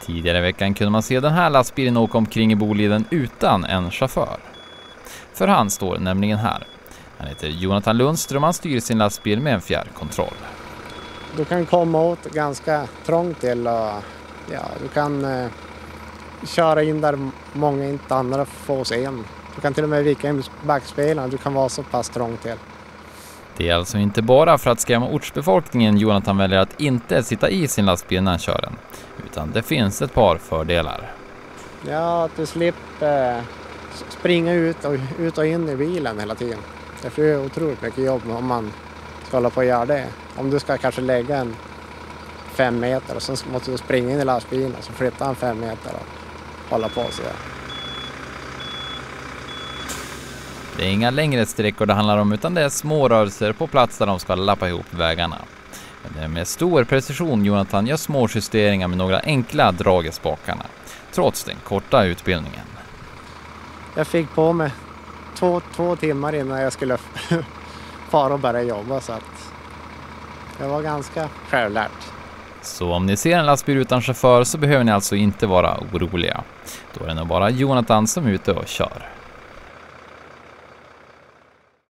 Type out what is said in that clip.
Tidigare i veckan kunde man se den här lastbilen åka omkring i Boliden utan en chaufför. För han står nämligen här. Han heter Jonathan Lundström och han styr sin lastbil med en fjärrkontroll. Du kan komma åt ganska trångt till och ja, du kan eh, köra in där många inte andra får se en. Du kan till och med vika in backspegeln, du kan vara så pass trångt till. Det är alltså inte bara för att skrämma ortsbefolkningen Jonathan väljer att inte sitta i sin lastbil när han kör den, utan det finns ett par fördelar. Ja, att du slipper eh, springa ut och, ut och in i bilen hela tiden. Det är otroligt mycket jobb om man ska hålla på och göra det. Om du ska kanske lägga en fem meter och sen måste du springa in i lastbilen och så flytta en fem meter och hålla på sådär. Det är inga längre sträckor det handlar om utan det är små rörelser på plats där de ska lappa ihop vägarna. Men det är med stor precision Jonathan gör små justeringar med några enkla drag i spakarna, trots den korta utbildningen. Jag fick på mig två, två timmar innan jag skulle fara och börja jobba så att det var ganska självlärt. Så om ni ser en lastbil utan chaufför så behöver ni alltså inte vara oroliga. Då är det nog bara Jonathan som är ute och kör.